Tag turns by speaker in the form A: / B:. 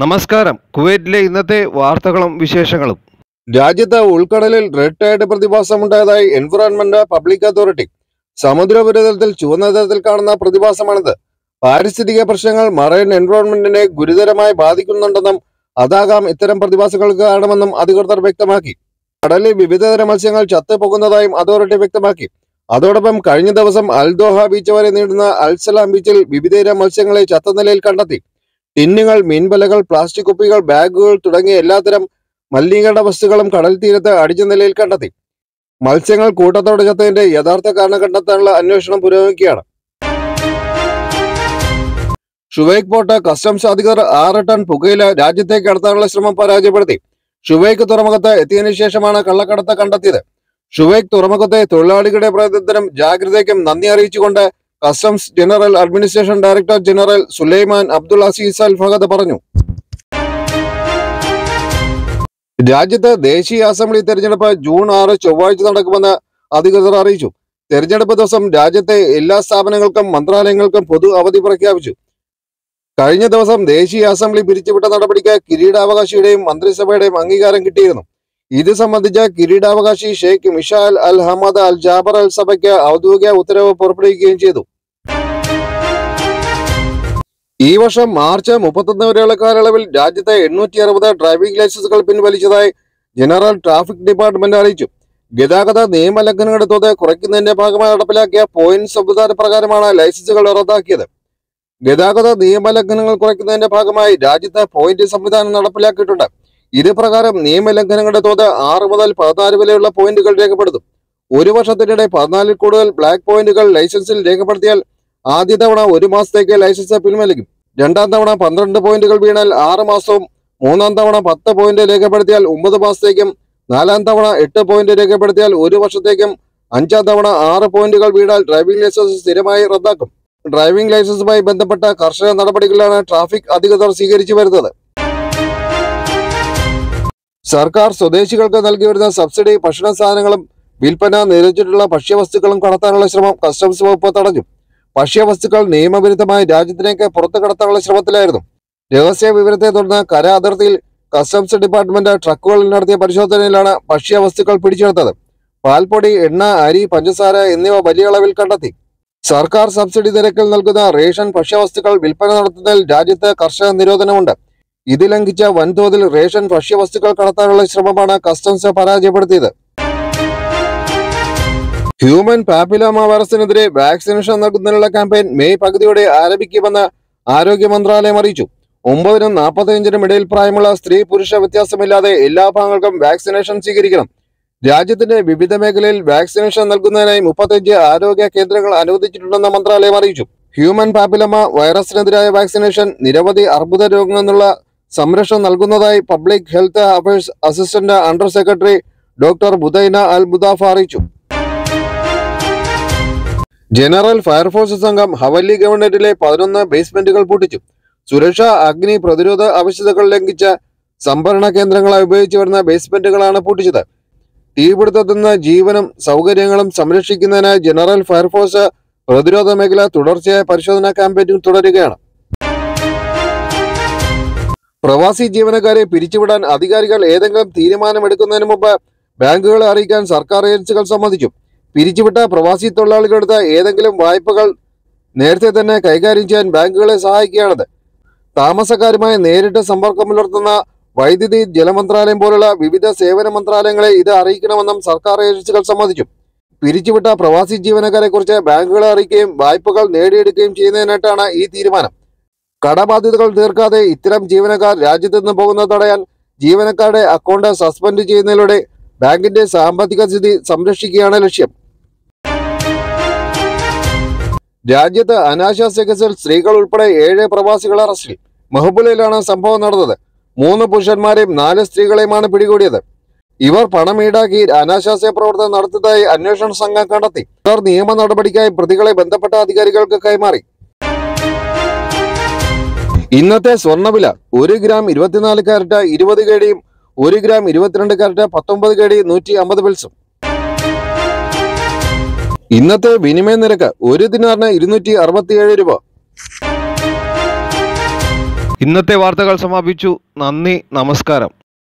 A: നമസ്കാരം. കുവൈറ്റിലെ ഇന്നത്തെ വാർത്തകളും വിശേഷങ്ങളും.
B: രാജ്യത്ത് ഉൾക്കടലിൽ റെഡ് ടൈഡ് പ്രതിഭാസമുണ്ടായതായി എൻവറോൺമെന്റ് പബ്ലിക് അതോറിറ്റി സമുദ്രോപരിതലത്തിൽ ചുവന്ന തരത്തിൽ കാണുന്ന പ്രതിഭാസമാണിത്. പാരിസ്ഥിതിക പ്രശ്നങ്ങൾ മറൈൻ എൻവറോൺമെന്റിനെ ഗുരുതരമായി ബാധിക്കുന്നുണ്ടെന്നും അതാകാം ഇത്തരം പ്രതിഭാസങ്ങൾക്ക് കാരണമെന്നും അധികൃതർ വ്യക്തമാക്കി. കടലിൽ വിവിധതരം മത്സ്യങ്ങൾ ചത്തുപോകുന്നതായും അതോറിറ്റി വ്യക്തമാക്കി. അതോടൊപ്പം കഴിഞ്ഞ ദിവസം അൽദോഹ ബീച്ച് വരെ നീടുന്ന അൽസലാം ബീച്ചിൽ വിവിധതരം മത്സ്യങ്ങളെ ചത്ത നിലയിൽ കണ്ടെത്തി. ടിന്നുകൾ മീൻവലകൾ പ്ലാസ്റ്റിക് കുപ്പികൾ ബാഗുകൾ തുടങ്ങിയ എല്ലാത്തരം മലിനീകരണ വസ്തുക്കളും കടൽ തീരത്ത് അടിച്ച നിലയിൽ കണ്ടെത്തി. മത്സ്യങ്ങൾ കൂട്ടത്തോടെ ചത്തതിന്റെ യഥാർത്ഥ കാരണം കണ്ടെത്താനുള്ള അന്വേഷണം പുരോഗമിക്കുകയാണ്. ഷുവൈക്ക് പോർട്ട് കസ്റ്റംസ് അധികൃതർ ആറ് ടൺ പുകയില രാജ്യത്തേക്ക് കടത്താനുള്ള ശ്രമം പരാജയപ്പെടുത്തി. ഷുവൈക്ക് തുറമുഖത്ത് എത്തിയതിനു ശേഷമാണ് കള്ളക്കടത്ത് കണ്ടെത്തിയത്. ഷുവൈക്ക് തുറമുഖത്തെ തൊഴിലാളികളുടെ പ്രയത്നത്തിനും ജാഗ്രതയ്ക്കും നന്ദി അറിയിച്ചുകൊണ്ട് customs general administration director general Sulaiman Abdul Aziz Al Fahad പറഞ്ഞു. രാജ്യത്ത് ദേശീയ അസംബ്ലി തെരഞ്ഞെടുപ്പ് ജൂൺ ആറ് ചൊവ്വാഴ്ച നടക്കുമെന്ന് അധികൃതർ അറിയിച്ചു. തെരഞ്ഞെടുപ്പ് ദിവസം രാജ്യത്തെ എല്ലാ സ്ഥാപനങ്ങൾക്കും മന്ത്രാലയങ്ങൾക്കും പൊതു അവധി പ്രഖ്യാപിച്ചു. കഴിഞ്ഞ ദിവസം ദേശീയ അസംബ്ലി പിരിച്ചുവിട്ട നടപടിക്ക് കിരീടാവകാശിയുടെയും മന്ത്രിസഭയുടെയും അംഗീകാരം കിട്ടിയിരുന്നു. ഇത് സംബന്ധിച്ച് കിരീടാവകാശി Sheikh Mishal Al Hamad Al Jaber Al സഭയ്ക്ക് ഔദ്യോഗിക ഉത്തരവ് പുറപ്പെടുവിക്കുകയും ചെയ്തു. ഈ വർഷം മാർച്ച് മുപ്പത്തൊന്ന് വരെയുള്ള കാലയളവിൽ രാജ്യത്തെ എണ്ണൂറ്റി അറുപത് ഡ്രൈവിംഗ് ലൈസൻസുകൾ പിൻവലിച്ചതായി ജനറൽ ട്രാഫിക് ഡിപ്പാർട്ട്മെന്റ് അറിയിച്ചു. ഗതാഗത നിയമലംഘനങ്ങളുടെ തോത് കുറയ്ക്കുന്നതിന്റെ ഭാഗമായി നടപ്പിലാക്കിയ പോയിന്റ് സംവിധാന പ്രകാരമാണ് ലൈസൻസുകൾ റദ്ദാക്കിയത്. ഗതാഗത നിയമലംഘനങ്ങൾ കുറയ്ക്കുന്നതിന്റെ ഭാഗമായി രാജ്യത്ത് പോയിന്റ് സംവിധാനം നടപ്പിലാക്കിയിട്ടുണ്ട്. ഇത് പ്രകാരം നിയമലംഘനങ്ങളുടെ തോത് ആറ് മുതൽ പതിനാല് വരെയുള്ള പോയിന്റുകൾ രേഖപ്പെടുത്തും. ഒരു വർഷത്തിനിടെ പതിനാലിൽ കൂടുതൽ ബ്ലാക്ക് പോയിന്റുകൾ ലൈസൻസിൽ രേഖപ്പെടുത്തിയാൽ ആദ്യ തവണ ഒരു മാസത്തേക്ക് ലൈസൻസ് പിൻവലിക്കും. രണ്ടാം തവണ പന്ത്രണ്ട് പോയിന്റുകൾ വീണാൽ ആറ് മാസവും മൂന്നാം തവണ പത്ത് പോയിന്റ് രേഖപ്പെടുത്തിയാൽ ഒമ്പത് മാസത്തേക്കും നാലാം തവണ എട്ട് പോയിന്റ് രേഖപ്പെടുത്തിയാൽ ഒരു വർഷത്തേക്കും അഞ്ചാം തവണ ആറ് പോയിന്റുകൾ വീണാൽ ഡ്രൈവിംഗ് ലൈസൻസ് സ്ഥിരമായി റദ്ദാക്കും. ഡ്രൈവിംഗ് ലൈസൻസുമായി ബന്ധപ്പെട്ട കർശന നടപടികളാണ് ട്രാഫിക് അധികൃതർ സ്വീകരിച്ചു വരുന്നത്. സർക്കാർ സ്വദേശികൾക്ക് നൽകി വരുന്ന സബ്സിഡി ഭക്ഷണ സാധനങ്ങളും വിൽപ്പന നിരോധിച്ചിട്ടുള്ള ഭക്ഷ്യവസ്തുക്കളും കടത്താനുള്ള ശ്രമം കസ്റ്റംസ് വകുപ്പ് തടഞ്ഞു. ഭക്ഷ്യവസ്തുക്കൾ നിയമവിരുദ്ധമായി രാജ്യത്തിലേക്ക് പുറത്തു കടത്താനുള്ള ശ്രമത്തിലായിരുന്നു. രഹസ്യ വിവരത്തെ തുടർന്ന് കര അതിർത്തിയിൽ കസ്റ്റംസ് ഡിപ്പാർട്ട്മെന്റ് ട്രക്കുകളിൽ നടത്തിയ പരിശോധനയിലാണ് ഭക്ഷ്യവസ്തുക്കൾ പിടിച്ചെടുത്തത്. പാൽപ്പൊടി എണ്ണ അരി പഞ്ചസാര എന്നിവ വലിയ അളവിൽ കണ്ടെത്തി. സർക്കാർ സബ്സിഡി നിരക്കിൽ നൽകുന്ന റേഷൻ ഭക്ഷ്യവസ്തുക്കൾ വിൽപ്പന നടത്തുന്നതിൽ രാജ്യത്ത് കർശന നിരോധനമുണ്ട്. ഇത് ലംഘിച്ച വൻതോതിൽ റേഷൻ ഭക്ഷ്യവസ്തുക്കൾ കടത്താനുള്ള ശ്രമമാണ് കസ്റ്റംസ് പരാജയപ്പെടുത്തിയത്. ഹ്യൂമൻ പാപ്പിലോമ വൈറസിനെതിരെ വാക്സിനേഷൻ നൽകുന്നതിനുള്ള ക്യാമ്പയിൻ മെയ് പകുതിയോടെ ആരംഭിക്കുമെന്ന് ആരോഗ്യ മന്ത്രാലയം അറിയിച്ചു. ഒമ്പതിനും നാൽപ്പത്തിയഞ്ചിനും ഇടയിൽ പ്രായമുള്ള സ്ത്രീ പുരുഷ വ്യത്യാസമില്ലാതെ എല്ലാ ഭാഗങ്ങൾക്കും വാക്സിനേഷൻ സ്വീകരിക്കണം. രാജ്യത്തിന്റെ വിവിധ മേഖലയിൽ വാക്സിനേഷൻ നൽകുന്നതിനായി മുപ്പത്തിയഞ്ച് ആരോഗ്യ കേന്ദ്രങ്ങൾ അനുവദിച്ചിട്ടുണ്ടെന്ന് മന്ത്രാലയം അറിയിച്ചു. ഹ്യൂമൻ പാപ്പിലമ വൈറസിനെതിരായ വാക്സിനേഷൻ നിരവധി അർബുദ രോഗങ്ങളിൽ നിന്നുള്ള സംരക്ഷണം നൽകുന്നതായി public health affairs assistant under secretary doctor Budaina Al Budafa അറിയിച്ചു. ജനറൽ ഫയർഫോഴ്സ് സംഘം ഹവല്ലി ഗവൺമെന്റിലെ പതിനൊന്ന് ബേസ്മെന്റുകൾ പൂട്ടിച്ചു. സുരക്ഷ അഗ്നി പ്രതിരോധ ആവശ്യകതകൾ ലംഘിച്ച സംഭരണ കേന്ദ്രങ്ങളായി ഉപയോഗിച്ചു വരുന്ന ബേസ്മെന്റുകളാണ് പൂട്ടിച്ചത്. തീപിടുത്തത്തിൽ നിന്ന് ജീവനും സൗകര്യങ്ങളും സംരക്ഷിക്കുന്നതിനായി ജനറൽ ഫയർഫോഴ്സ് പ്രതിരോധ മേഖല തുടർച്ചയായ പരിശോധനാ ക്യാമ്പയിനും തുടരുകയാണ്. പ്രവാസി ജീവനക്കാരെ പിരിച്ചുവിടാൻ അധികാരികൾ ഏതെങ്കിലും തീരുമാനമെടുക്കുന്നതിന് മുമ്പ് ബാങ്കുകളെ അറിയിക്കാൻ സർക്കാർ ഏജൻസികൾ സമ്മതിച്ചു പിരിച്ചുവിട്ട പ്രവാസി തൊഴിലാളികളെടുത്ത ഏതെങ്കിലും വായ്പകൾ നേരത്തെ തന്നെ കൈകാര്യം ചെയ്യാൻ ബാങ്കുകളെ സഹായിക്കുകയാണത്. താമസക്കാരുമായി നേരിട്ട് സമ്പർക്കം പുലർത്തുന്ന വൈദ്യുതി ജലമന്ത്രാലയം പോലുള്ള വിവിധ സേവന മന്ത്രാലയങ്ങളെ ഇത് അറിയിക്കണമെന്നും സർക്കാർ ഏജൻസികൾ സമ്മതിച്ചു പിരിച്ചുവിട്ട പ്രവാസി ജീവനക്കാരെ കുറിച്ച് ബാങ്കുകളെ അറിയിക്കുകയും വായ്പകൾ നേടിയെടുക്കുകയും ചെയ്യുന്നതിനായിട്ടാണ് ഈ തീരുമാനം. കടബാധ്യതകൾ തീർക്കാതെ ഇത്തരം ജീവനക്കാർ രാജ്യത്ത് നിന്ന് പോകുന്നത് തടയാൻ ജീവനക്കാരുടെ അക്കൗണ്ട് സസ്പെൻഡ് ചെയ്യുന്നതിലൂടെ ബാങ്കിന്റെ സാമ്പത്തിക സ്ഥിതി സംരക്ഷിക്കുകയാണ് ലക്ഷ്യം. രാജ്യത്ത് അനാശാസ്യ കേസിൽ സ്ത്രീകൾ ഉൾപ്പെടെ ഏഴ് പ്രവാസികൾ അറസ്റ്റിൽ. മെഹബുലയിലാണ് സംഭവം നടന്നത്. മൂന്ന് പുരുഷന്മാരെയും നാല് സ്ത്രീകളെയുമാണ് പിടികൂടിയത്. ഇവർ പണം ഈടാക്കി അനാശാസ്യ പ്രവർത്തനം നടത്തിയതായി അന്വേഷണ സംഘം കണ്ടെത്തി. ഇവർ നിയമ നടപടിക്കായി പ്രതികളെ ബന്ധപ്പെട്ട അധികാരികൾക്ക് കൈമാറി. ഇന്നത്തെ സ്വർണവില ഒരു ഗ്രാം ഇരുപത്തിനാല് കാരറ്റ് ഇരുപത് കേടിയും ഒരു ഗ്രാം ഇരുപത്തിരണ്ട് കാരറ്റ് പത്തൊമ്പത് കേടി നൂറ്റി അമ്പത് പിൽസും. ഇന്നത്തെ വിനിമയ നിരക്ക് ഒരു ദിനാറിന് ഇരുന്നൂറ്റി അറുപത്തിയേഴ് രൂപ.
A: ഇന്നത്തെ വാർത്തകൾ സമാപിച്ചു. നന്ദി നമസ്കാരം.